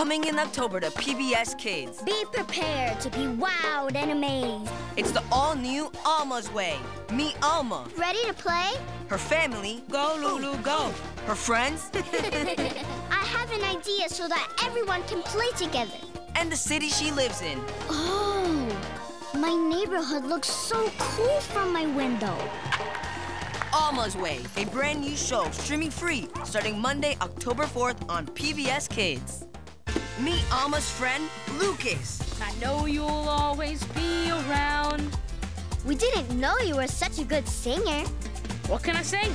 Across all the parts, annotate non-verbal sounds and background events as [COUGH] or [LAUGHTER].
Coming in October to PBS Kids. Be prepared to be wowed and amazed. It's the all-new Alma's Way. Meet Alma. Ready to play? Her family. Go, Lulu, go. Her friends. [LAUGHS] [LAUGHS] I have an idea so that everyone can play together. And the city she lives in. Oh, my neighborhood looks so cool from my window. Alma's Way, a brand new show streaming free starting Monday, October 4th on PBS Kids. Meet Alma's friend, Lucas. I know you'll always be around. We didn't know you were such a good singer. What can I say?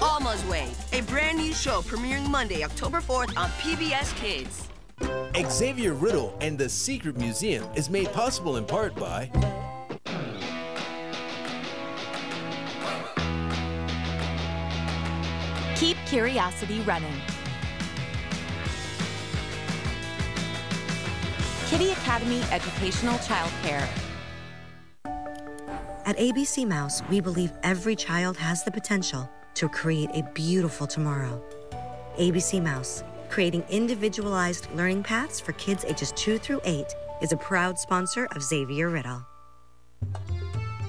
Alma's Way, a brand new show premiering Monday, October 4th on PBS Kids. Xavier Riddle and the Secret Museum is made possible in part by Keep curiosity running. Kiddie Academy Educational Childcare. At ABC Mouse, we believe every child has the potential to create a beautiful tomorrow. ABC Mouse, creating individualized learning paths for kids ages 2 through 8, is a proud sponsor of Xavier Riddle.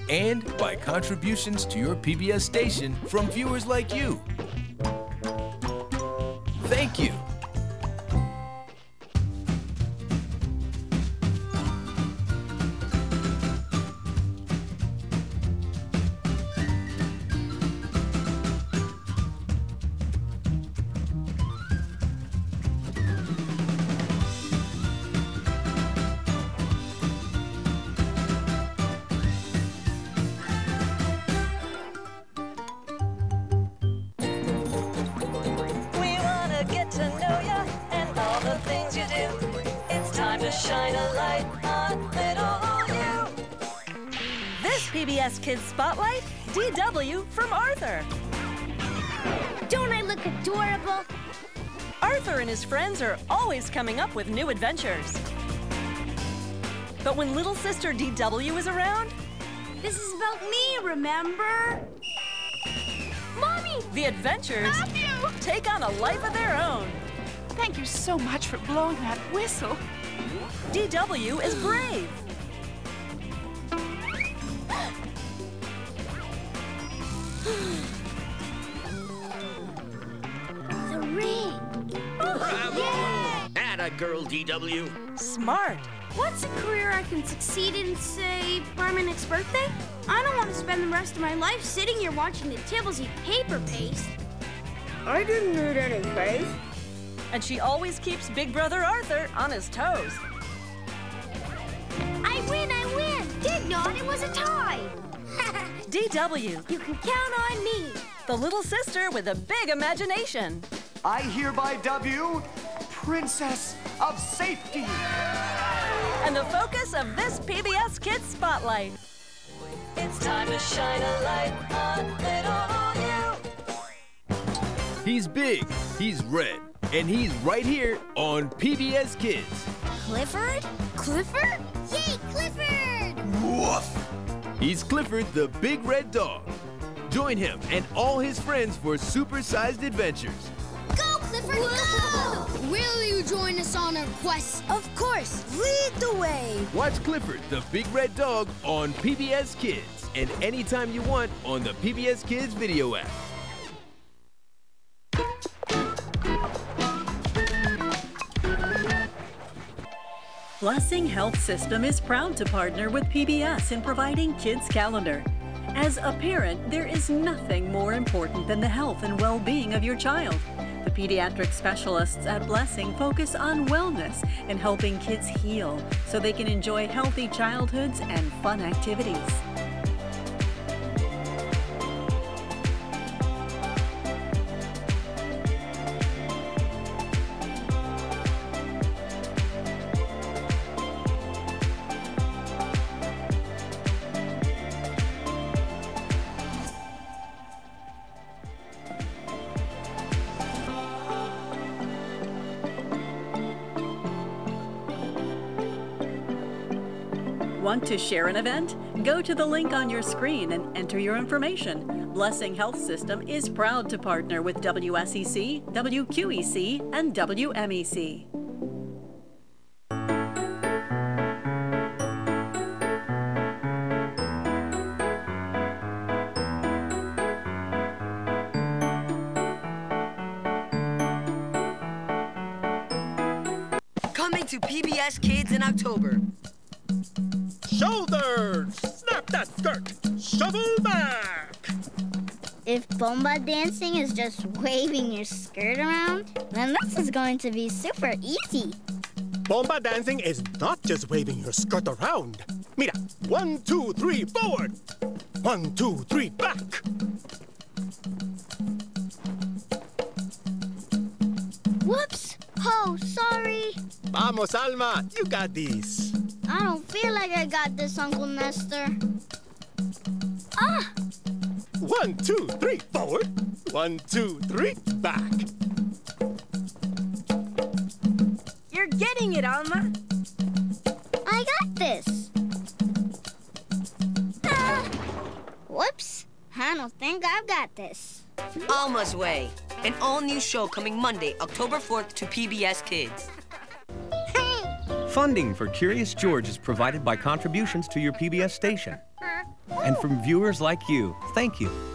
and by contributions to your PBS station from viewers like you. Thank you. PBS Kids Spotlight, DW from Arthur. Don't I look adorable? Arthur and his friends are always coming up with new adventures. But when little sister DW is around, This is about me, remember? Mommy! the adventures Matthew! take on a life of their own. Thank you so much for blowing that whistle. DW is brave. Girl, DW. Smart. What's a career I can succeed in, say, by my next birthday? I don't want to spend the rest of my life sitting here watching the tables eat paper paste. I didn't need any face. And she always keeps Big Brother Arthur on his toes. I win, I win! Did not, it was a tie! [LAUGHS] DW, you can count on me! the little sister with a big imagination. I hereby W, Princess of Safety. And the focus of this PBS Kids Spotlight. It's time to shine a light on little you. He's big, he's red, and he's right here on PBS Kids. Clifford? Clifford? Yay, Clifford! Woof! He's Clifford the Big Red Dog. Join him and all his friends for supersized adventures. Go, Will you join us on our quest? Of course. Lead the way. Watch Clifford the Big Red Dog on PBS Kids and anytime you want on the PBS Kids video app. Blessing Health System is proud to partner with PBS in providing Kids Calendar. As a parent, there is nothing more important than the health and well being of your child. The pediatric specialists at Blessing focus on wellness and helping kids heal so they can enjoy healthy childhoods and fun activities. Want to share an event? Go to the link on your screen and enter your information. Blessing Health System is proud to partner with WSEC, WQEC, and WMEC. Coming to PBS Kids in October. Shoulders! Snap that skirt! Shovel back! If bomba dancing is just waving your skirt around, then this is going to be super easy. Bomba dancing is not just waving your skirt around. Mira, one, two, three, forward. One, two, three, back. Whoops! Oh, sorry. Vamos, Alma, you got this. I don't feel like I got this, Uncle Nestor. Ah! One, two, three, forward. One, two, three, back. You're getting it, Alma. I got this. Ah! Whoops. I don't think I've got this. Alma's Way, an all-new show coming Monday, October 4th to PBS Kids. Funding for Curious George is provided by contributions to your PBS station. And from viewers like you, thank you.